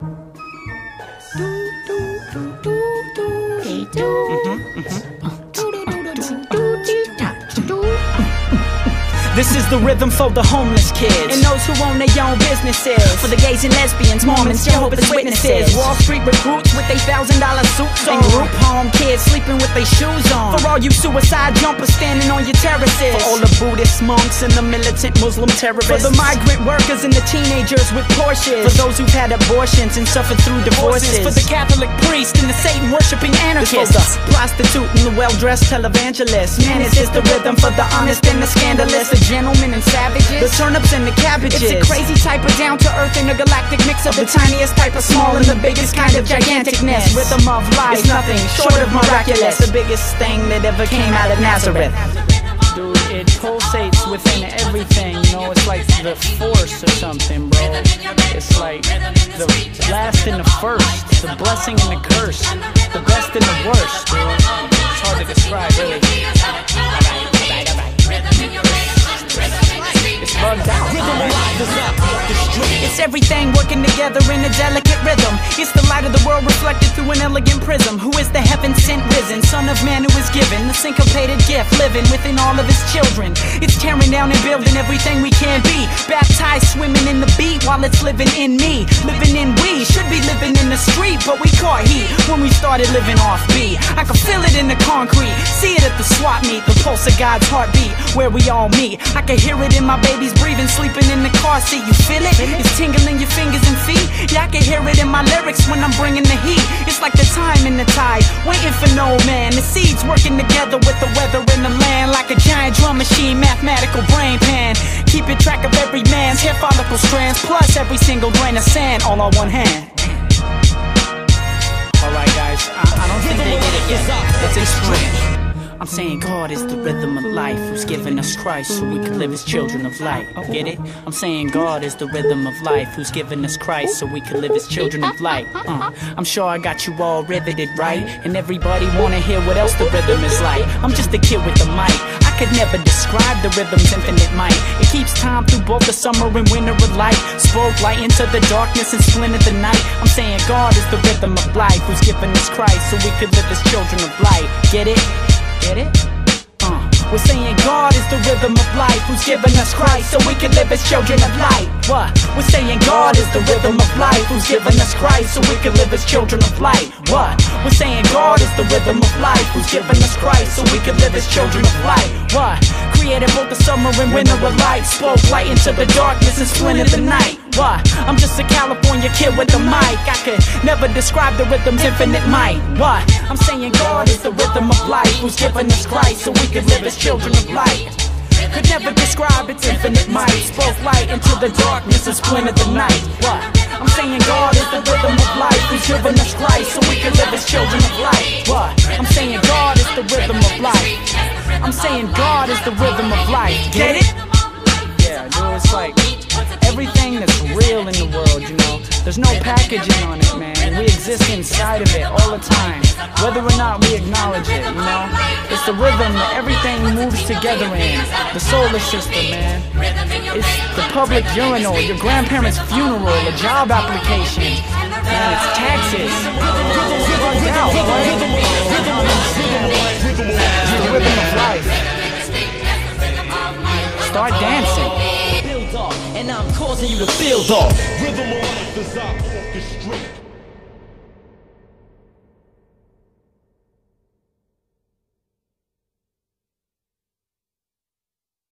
嘟嘟 This is the rhythm for the homeless kids. And those who own their own businesses. For the gays and lesbians, Mormons, Jehovah's Witnesses. Wall Street recruits with their thousand dollar suits And group home kids sleeping with their shoes on. For all you suicide jumpers standing on your terraces. For all the Buddhist monks and the militant Muslim terrorists. For the migrant workers and the teenagers with Porsches. For those who've had abortions and suffered through divorces. For the Catholic priest and the Satan worshipping anarchists. The prostitute and the well-dressed televangelist. Man, just the rhythm for the honest and the scandalous gentlemen and savages The turnips and the cabbages It's a crazy type of down to earth and a galactic mix of the tiniest type of small and the biggest kind of giganticness. Rhythm of life, It's nothing short of miraculous. The biggest thing that ever came out of Nazareth. Dude, it pulsates within everything, you know, it's like the force or something, bro. It's like the last and the first, the blessing and the curse, the best and the worst, dude. It's hard to describe, really. It's bugged out. It's everything working together in a delicate rhythm. It's the light of the world reflected through an elegant prism. Who is the heaven sent risen, son of man who is given the syncopated gift, living within all of his children. It's tearing down and building everything we can be. Baptized, swimming in the beat while it's living in me. Living in we should be living in the street, but we caught heat when we started living off beat. I can feel it in the concrete, see it at the swap meet, the pulse of God's heartbeat where we all meet. I can hear it in my baby's breathing, sleeping seat. You feel it? It's tingling your fingers and feet. Yeah, I can hear it in my lyrics when I'm bringing the heat. It's like the time and the tide, waiting for no man. The seeds working together with the weather in the land, like a giant drum machine, mathematical brain pan. Keeping track of every man's hair follicle strands, plus every single grain of sand, all on one hand. Saying God is the rhythm of life who's given us Christ so we can live as children of light. Get it? I'm saying God is the rhythm of life who's given us Christ so we can live as children of light. Uh, I'm sure I got you all riveted, right? And everybody wanna hear what else the rhythm is like. I'm just a kid with a mic. I could never describe the rhythm's infinite might. It keeps time through both the summer and winter of light. Spoke light into the darkness and splintered the night. I'm saying God is the rhythm of life who's given us Christ so we could live as children of light. Get it? Get it? Uh, we're saying God is the rhythm of life who's given us Christ so we can live as children of light. What? We're saying God is the rhythm of life who's given us Christ so we can live as children of light. What? We're saying God is the rhythm of life who's given us Christ so we can live as children of light. What? Created both the summer and winter alike. Spoke light into the darkness and splintered the night. What? I'm just a California kid with a mic. I could never describe the rhythm's infinite might. What? I'm saying God is the rhythm of life who's given us Christ so we can live as children of light. Could never describe its infinite might. Spoke light into the darkness and splintered the night. What? I'm saying God is the rhythm of life who's given us Christ so we can live as children of light. What? I'm saying I'm saying God is the rhythm of life. Get it? Yeah, dude, it's like everything that's real in the world, you know. There's no packaging on it, man. We exist inside of it all the time, whether or not we acknowledge it, you know. It's the rhythm that everything moves together in. The solar system, man. It's the public urinal, your grandparents' funeral, a job application. Man, it's taxes. Out, right? Start dancing. build up, and I'm causing you to feel the Rhythm of life is I orchestrate.